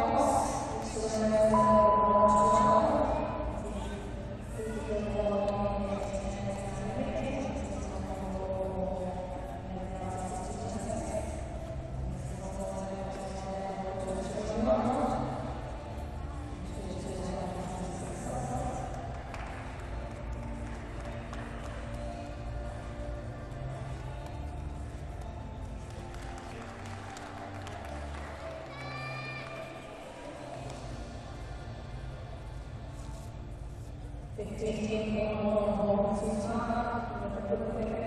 Deus. Thank you.